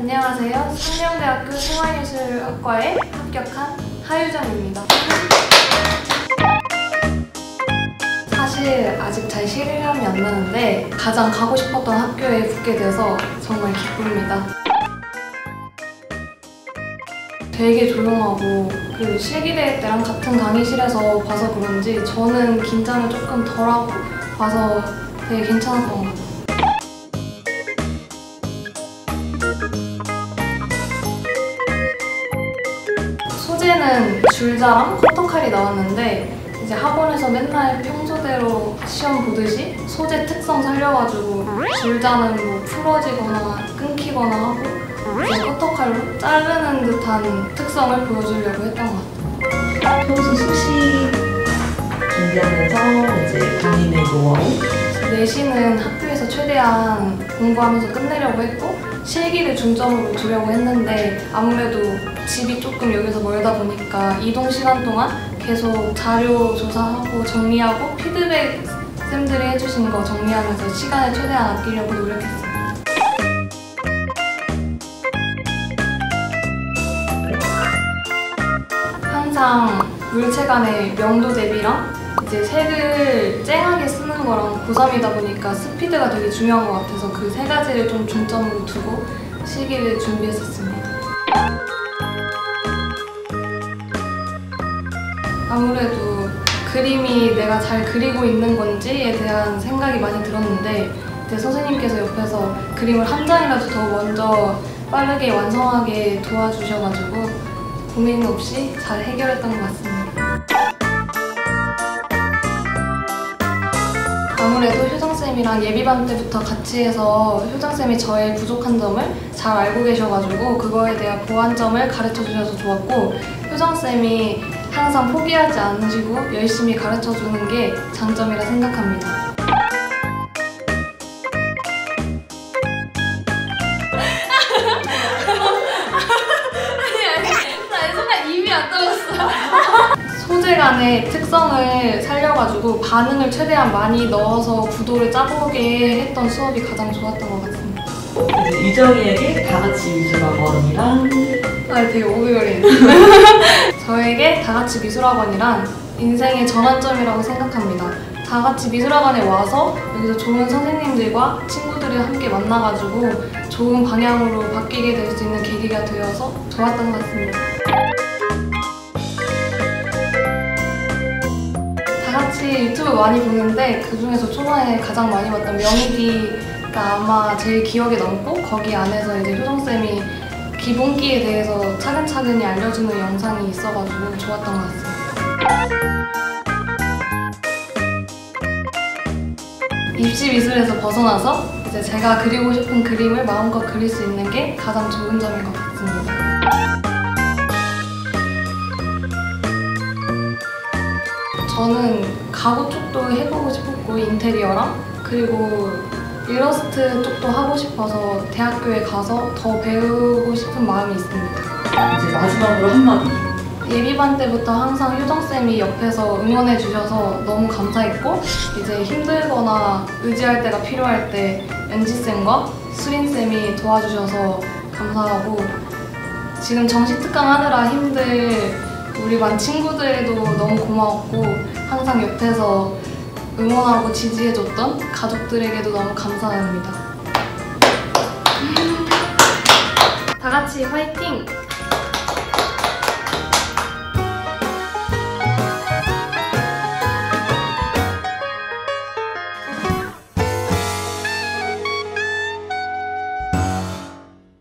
안녕하세요. 상명대학교 생활예술학과에 합격한 하유정입니다. 사실 아직 잘 실감이 안 나는데 가장 가고 싶었던 학교에 붙게 돼서 정말 기쁩니다. 되게 조용하고 그리고 실기대회 때랑 같은 강의실에서 봐서 그런지 저는 긴장을 조금 덜하고 봐서 되게 괜찮았던 것 같아요. 소재는 줄자랑 커터칼이 나왔는데 이제 학원에서 맨날 평소대로 시험 보듯이 소재 특성 살려가지고 줄자는 뭐 풀어지거나 끊기거나 하고 이제 커터칼로 자르는 듯한 특성을 보여주려고 했던 것 같아요. 평소 수시 준비하면서 이제 강의의 노하우 내신은 학교에서 최대한 공부하면서 끝내려고 했고 실기를 중점으로 두려고 했는데 아무래도 집이 조금 여기서 멀다 보니까 이동 시간 동안 계속 자료 조사하고 정리하고 피드백 쌤들이 해주신 거 정리하면서 시간을 최대한 아끼려고 노력했어요. 항상 물체 간의 명도 대비랑 이제 색을 쨍하게 쓰는 거랑 고3이다 보니까 스피드가 되게 중요한 것 같아서 그 세 가지를 좀 중점으로 두고 실기를 준비했었습니다. 아무래도 그림이 내가 잘 그리고 있는 건지에 대한 생각이 많이 들었는데 이제 선생님께서 옆에서 그림을 한 장이라도 더 먼저 빠르게 완성하게 도와주셔가지고 고민 없이 잘 해결했던 것 같습니다. 효정쌤이랑 예비반 때부터 같이 해서 효정쌤이 저의 부족한 점을 잘 알고 계셔가지고 그거에 대한 보완점을 가르쳐 주셔서 좋았고 효정쌤이 항상 포기하지 않으시고 열심히 가르쳐 주는 게 장점이라 생각합니다. 아니 아니 나 순간 입이 안 떨어졌어. 소재 간의 특성을 살려가지고 반응을 최대한 많이 넣어서 구도를 짜보게 했던 수업이 가장 좋았던 것 같습니다. 이제 유정이에게 다 같이 미술학원이랑 아 되게 오글거리네. 저에게 다 같이 미술학원이란 인생의 전환점이라고 생각합니다. 다 같이 미술학원에 와서 여기서 좋은 선생님들과 친구들이 함께 만나가지고 좋은 방향으로 바뀌게 될 수 있는 계기가 되어서 좋았던 것 같습니다. 같이 유튜브 많이 보는데 그 중에서 초반에 가장 많이 봤던 명희비가 아마 제일 기억에 남고 거기 안에서 이제 효정쌤이 기본기에 대해서 차근차근히 알려주는 영상이 있어가지고 좋았던 것 같습니다. 입시 미술에서 벗어나서 이제 제가 그리고 싶은 그림을 마음껏 그릴 수 있는 게 가장 좋은 점인 것 같습니다. 저는 가구 쪽도 해보고 싶었고 인테리어랑 그리고 일러스트 쪽도 하고 싶어서 대학교에 가서 더 배우고 싶은 마음이 있습니다. 이제 마지막으로 한마디 예비반 때부터 항상 효정쌤이 옆에서 응원해 주셔서 너무 감사했고 이제 힘들거나 의지할 때가 필요할 때 연지쌤과 수린쌤이 도와주셔서 감사하고 지금 정식 특강 하느라 힘들 우리 반 친구들도 너무 고마웠고 항상 옆에서 응원하고 지지해줬던 가족들에게도 너무 감사합니다. 다 같이 화이팅!